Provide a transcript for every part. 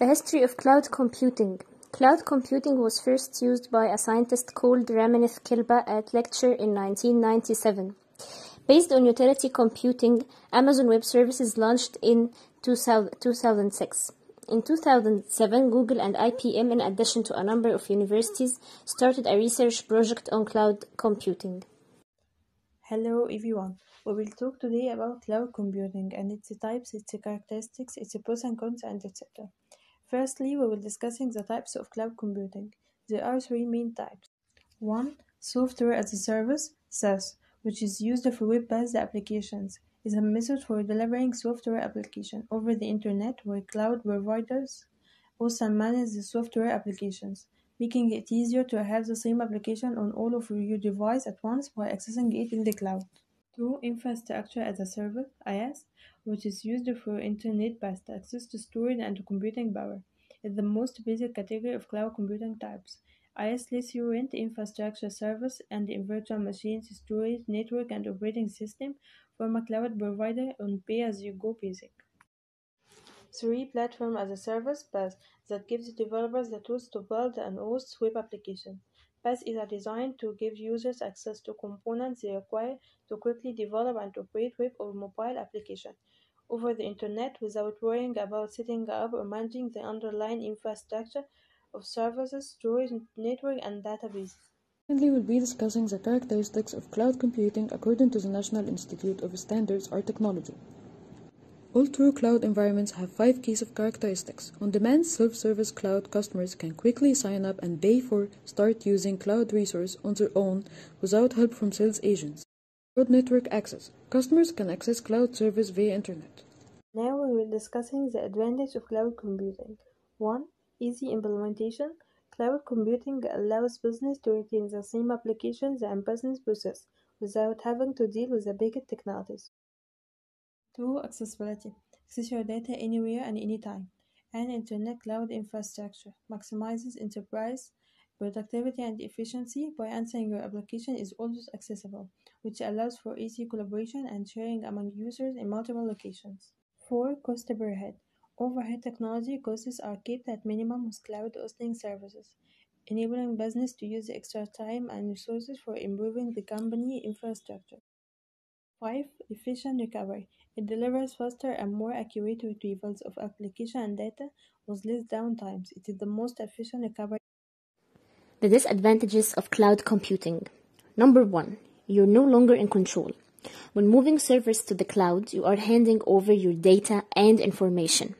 The history of cloud computing. Cloud computing was first used by a scientist called Ramanath Kilba at lecture in 1997. Based on utility computing, Amazon Web Services launched in 2006. In 2007, Google and IBM, in addition to a number of universities, started a research project on cloud computing. Hello everyone. We will talk today about cloud computing and its types, its characteristics, its pros and cons, and etc. Firstly, we will discussing the types of cloud computing. There are three main types. 1. Software as a service, SaaS, which is used for web-based applications, is a method for delivering software application over the internet where cloud providers also manage the software applications, making it easier to have the same application on all of your device at once by accessing it in the cloud. 2. Infrastructure as a service, IaaS, which is used for internet-based access to storage and computing power. Is the most basic category of cloud computing types. IaaS lets you infrastructure service and in virtual machines, storage, network, and operating system from a cloud provider on pay-as-you-go basic. 3. Platform as a service, PaaS, that gives developers the tools to build and host web applications. PaaS is designed to give users access to components they require to quickly develop and operate web or mobile applications over the internet without worrying about setting up or managing the underlying infrastructure of services, storage, network, and databases. Secondly, we'll be discussing the characteristics of cloud computing according to the National Institute of Standards or Technology. All true cloud environments have five keys of characteristics. On-demand self-service cloud customers can quickly sign up and pay for start using cloud resource on their own without help from sales agents. Cloud network access. Customers can access cloud service via internet. Now we will discussing the advantage of cloud computing. 1. Easy implementation. Cloud computing allows business to retain the same applications and business process without having to deal with the big technologies. 2. Accessibility. Access your data anywhere and anytime. An internet cloud infrastructure maximizes enterprise productivity and efficiency by answering your application is always accessible, which allows for easy collaboration and sharing among users in multiple locations. 4. Cost per head. Overhead technology costs are kept at minimum with cloud hosting services, enabling business to use extra time and resources for improving the company infrastructure. 5. Efficient recovery. It delivers faster and more accurate retrievals of application and data with less downtimes. It is the most efficient recovery. The disadvantages of cloud computing. Number one, you're no longer in control. When moving servers to the cloud, you are handing over your data and information.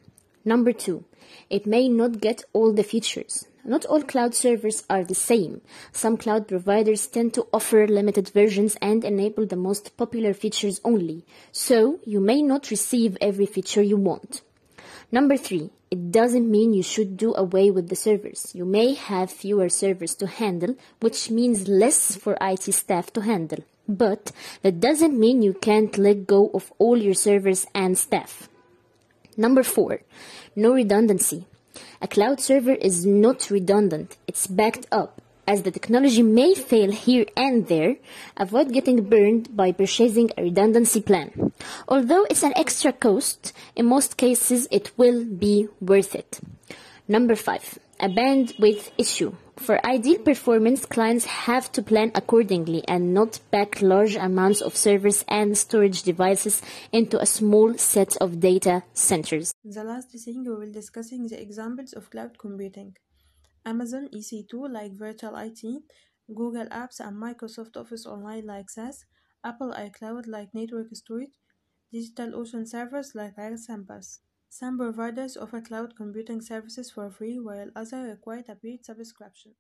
Number two, it may not get all the features. Not all cloud servers are the same. Some cloud providers tend to offer limited versions and enable the most popular features only, so you may not receive every feature you want. Number three, it doesn't mean you should do away with the servers. You may have fewer servers to handle, which means less for IT staff to handle. But that doesn't mean you can't let go of all your servers and staff. Number four, no redundancy. A cloud server is not redundant, it's backed up. As the technology may fail here and there, avoid getting burned by purchasing a redundancy plan. Although it's an extra cost, in most cases it will be worth it. Number five, a bandwidth issue. For ideal performance, clients have to plan accordingly and not pack large amounts of servers and storage devices into a small set of data centers. The last thing we will discussing the examples of cloud computing. Amazon EC2 like Virtual IT, Google Apps and Microsoft Office Online like SaaS, Apple iCloud like network storage, DigitalOcean servers like PaaS. Some providers offer cloud computing services for free while others require a paid subscription.